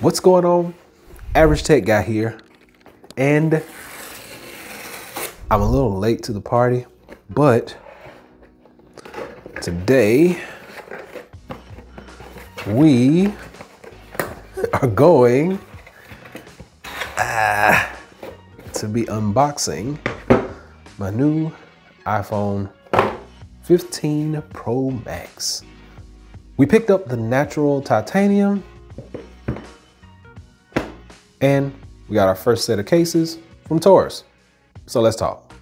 What's going on? Average Tech Guy here. And I'm a little late to the party, but today we are going uh, to be unboxing my new iPhone 15 Pro Max. We picked up the natural titanium and we got our first set of cases from Torras. So let's talk.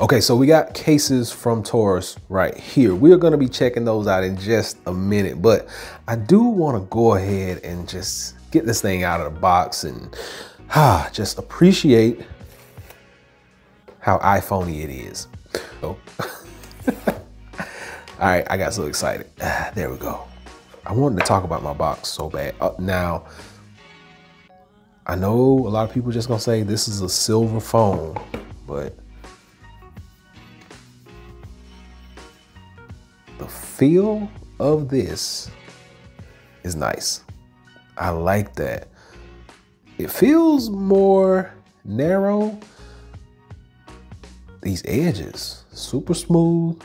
Okay, so we got cases from Torras right here. We are gonna be checking those out in just a minute, but I do wanna go ahead and just get this thing out of the box and ah, just appreciate how iPhoney it is. So, all right, I got so excited. Ah, there we go. I wanted to talk about my box so bad. Uh, now, I know a lot of people just gonna say this is a silver phone, but the feel of this is nice. I like that. It feels more narrow. These edges, super smooth.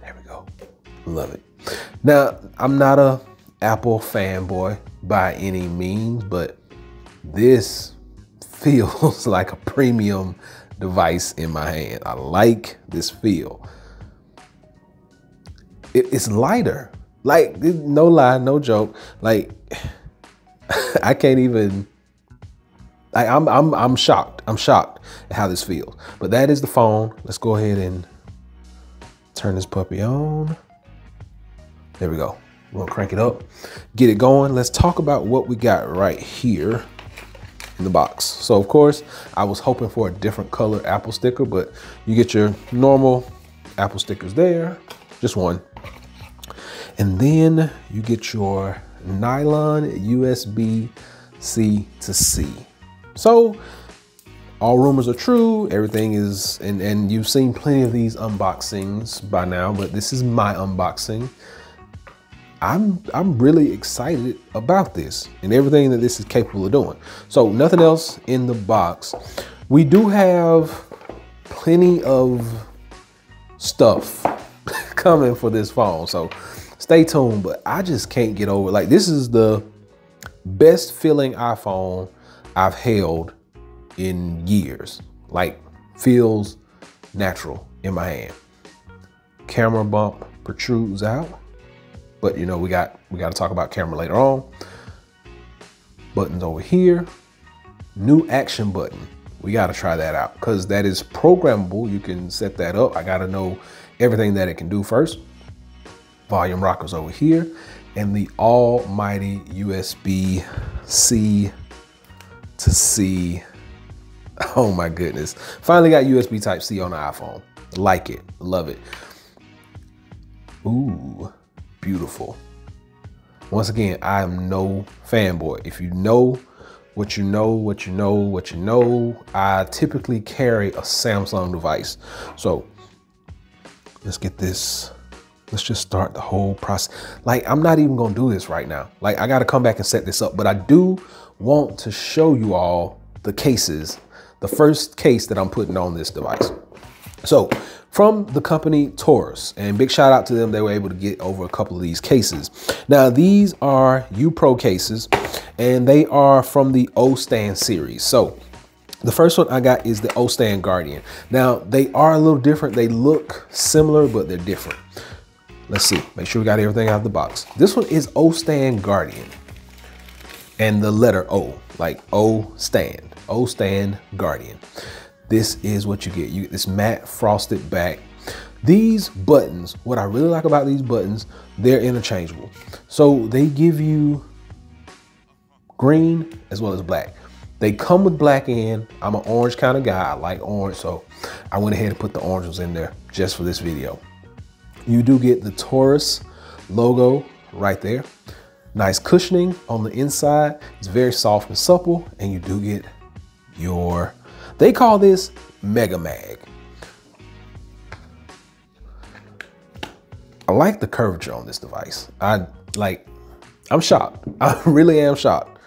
There we go. Love it. Now, I'm not a Apple fanboy by any means, but this feels like a premium device in my hand. I like this feel. It, it's lighter. Like, no lie, no joke. Like, I can't even. I, I'm I'm I'm shocked. I'm shocked at how this feels. But that is the phone. Let's go ahead and turn this puppy on. There we go. We'll crank it up, get it going. Let's talk about what we got right here in the box. So of course, I was hoping for a different color Apple sticker, but you get your normal Apple stickers there, just one. And then you get your nylon USB C to C. So all rumors are true. Everything is, and, and you've seen plenty of these unboxings by now, but this is my unboxing. I'm I'm really excited about this and everything that this is capable of doing. So nothing else in the box. We do have plenty of stuff coming for this phone. So stay tuned, but I just can't get over like this is the best feeling iPhone I've held in years. Like feels natural in my hand. Camera bump protrudes out but you know, we got we got to talk about camera later on. Buttons over here. New action button. We got to try that out because that is programmable. You can set that up. I got to know everything that it can do first. Volume rockers over here and the almighty USB C to C. Oh my goodness. Finally got USB type C on the iPhone. Like it, love it. Ooh beautiful. Once again, I am no fanboy. If you know what you know, what you know, what you know, I typically carry a Samsung device. So let's get this. Let's just start the whole process. Like, I'm not even gonna do this right now. Like, I gotta come back and set this up, but I do want to show you all the cases, the first case that I'm putting on this device. So from the company Torras. And big shout out to them. They were able to get over a couple of these cases. Now, these are U Pro cases, and they are from the O Stand series. So the first one I got is the O Stand Guardian. Now, they are a little different. They look similar, but they're different. Let's see. Make sure we got everything out of the box. This one is O Stand Guardian. And the letter O, like O Stand. O Stand Guardian this is what you get. You get this matte frosted back. These buttons, what I really like about these buttons, they're interchangeable. So they give you green as well as black. They come with black in. I'm an orange kind of guy. I like orange, so I went ahead and put the orange ones in there just for this video. You do get the Torras logo right there. Nice cushioning on the inside. It's very soft and supple, and you do get your They call this Mega Mag. I like the curvature on this device. I like, I'm shocked. I really am shocked.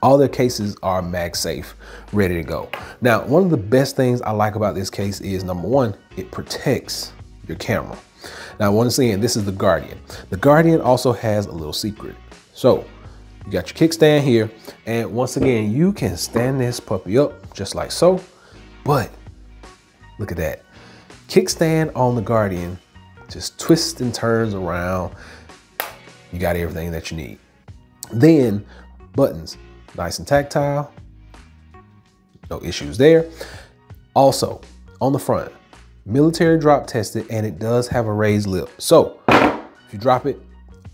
All their cases are MagSafe, ready to go. Now, one of the best things I like about this case is number one, it protects your camera. Now, once again, this is the Guardian. The Guardian also has a little secret. So you got your kickstand here. And once again, you can stand this puppy up just like so. But look at that. Kickstand on the Guardian just twists and turns around. You got everything that you need. Then buttons, nice and tactile. No issues there. Also, on the front, military drop tested and it does have a raised lip. So if you drop it,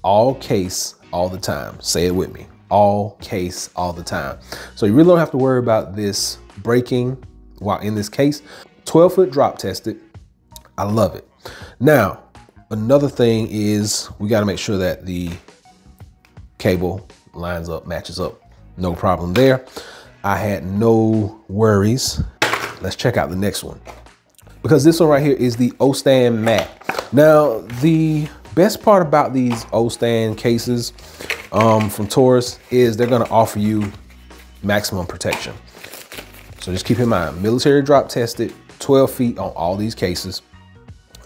all case all the time. Say it with me, all case all the time. So you really don't have to worry about this breaking while in this case. 12 foot drop tested. I love it. Now, another thing is we got to make sure that the cable lines up, matches up. No problem there. I had no worries. Let's check out the next one because this one right here is the OStand mat. Now, the best part about these OStand cases um, from Torras is they're gonna offer you maximum protection. So just keep in mind, military drop tested, 12 feet on all these cases.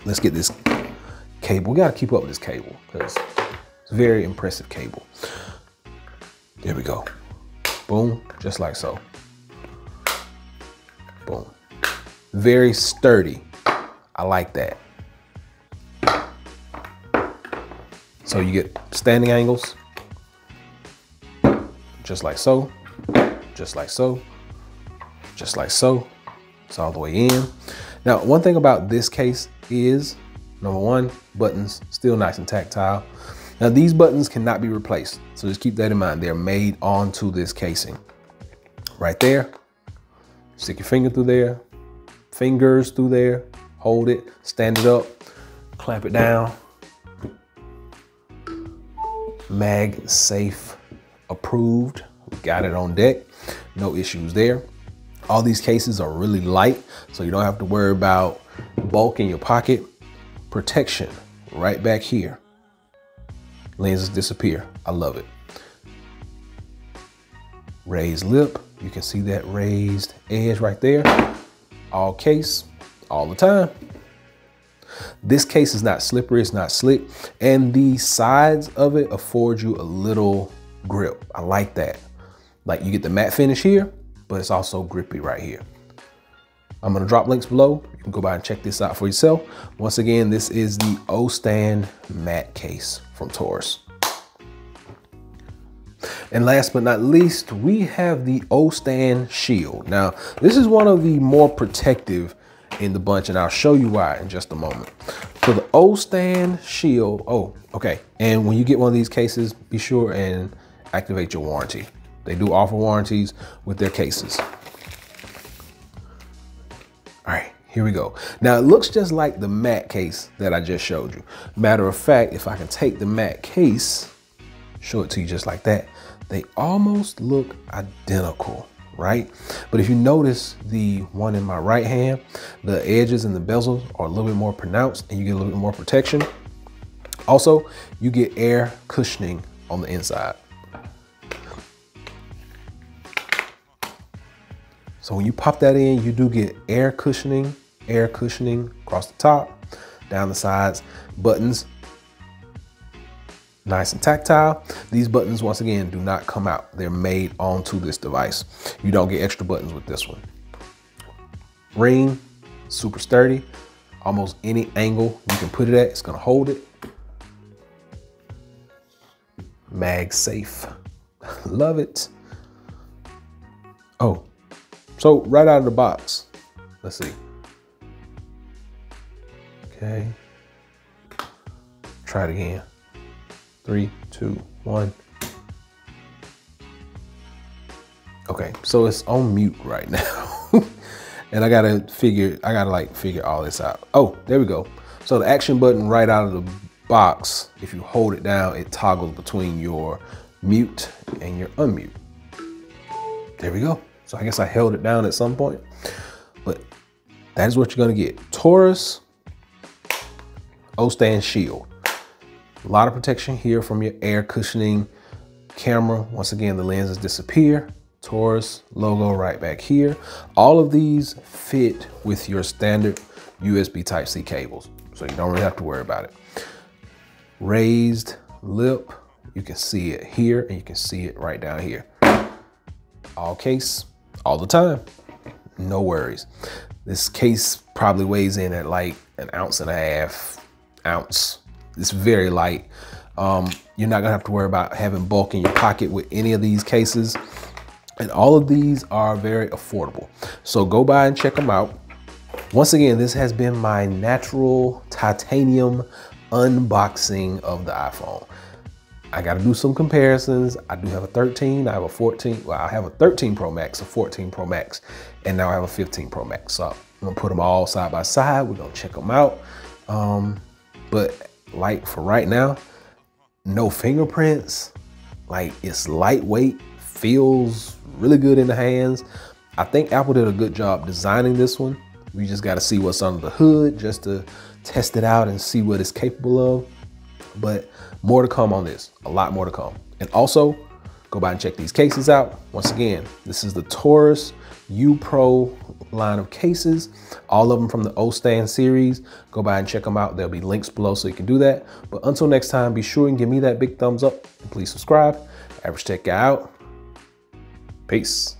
Let's get this cable. We gotta keep up with this cable because it's a very impressive cable. There we go. Boom, just like so. Boom. Very sturdy. I like that. So you get standing angles, just like so, just like so, just like so. It's all the way in. Now, one thing about this case is, number one, buttons, still nice and tactile. Now these buttons cannot be replaced. So just keep that in mind. They're made onto this casing. Right there, stick your finger through there, fingers through there, hold it, stand it up, clamp it down. MagSafe approved. We got it on deck. No issues there. All these cases are really light, so you don't have to worry about bulk in your pocket. Protection right back here. Lenses disappear. I love it. Raised lip. You can see that raised edge right there all case, all the time. This case is not slippery, it's not slick, and the sides of it afford you a little grip. I like that. Like you get the matte finish here, but it's also grippy right here. I'm gonna drop links below. You can go by and check this out for yourself. Once again, this is the O-Stand matte case from Torras. And last but not least, we have the O-Stand Shield. Now, this is one of the more protective in the bunch, and I'll show you why in just a moment. So the O-Stand Shield, oh, okay. And when you get one of these cases, be sure and activate your warranty. They do offer warranties with their cases. Here we go. Now it looks just like the matte case that I just showed you. Matter of fact, if I can take the matte case, show it to you just like that, they almost look identical, right? But if you notice the one in my right hand, the edges and the bezels are a little bit more pronounced and you get a little bit more protection. Also, you get air cushioning on the inside. So when you pop that in, you do get air cushioning, air cushioning across the top, down the sides, buttons nice and tactile. These buttons, once again, do not come out. They're made onto this device. You don't get extra buttons with this one. Ring, super sturdy. Almost any angle you can put it at, it's gonna hold it. MagSafe, love it. Oh, so right out of the box, let's see. Okay, try it again. Three, two, one. Okay, so it's on mute right now. and I gotta figure, I gotta like figure all this out. Oh, there we go. So the action button right out of the box, if you hold it down, it toggles between your mute and your unmute. There we go. So I guess I held it down at some point, but that is what you're gonna get. Torras O-stand shield. A lot of protection here from your air cushioning camera. Once again, the lenses disappear. Torras logo right back here. All of these fit with your standard USB Type-C cables, so you don't really have to worry about it. Raised lip, you can see it here and you can see it right down here. All case, all the time, no worries. This case probably weighs in at like an ounce and a half, ounce. It's very light. Um, you're not gonna have to worry about having bulk in your pocket with any of these cases. And all of these are very affordable. So go by and check them out. Once again, this has been my natural titanium unboxing of the iPhone. I got to do some comparisons. I do have a 13, I have a 14, well, I have a 13 Pro Max, a 14 Pro Max, and now I have a 15 Pro Max. So I'm gonna put them all side by side. We're gonna check them out. Um, but like for right now, no fingerprints, like it's lightweight, feels really good in the hands. I think Apple did a good job designing this one. We just got to see what's under the hood just to test it out and see what it's capable of. But more to come on this, a lot more to come. And also, go by and check these cases out. Once again, this is the Torras U Pro line of cases, all of them from the O-Stand series. Go by and check them out. There'll be links below so you can do that. But until next time, be sure and give me that big thumbs up and please subscribe. Average Tech Guy out. Peace.